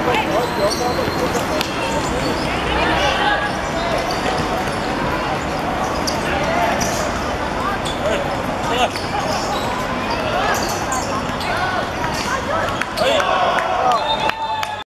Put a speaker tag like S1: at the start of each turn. S1: Okay.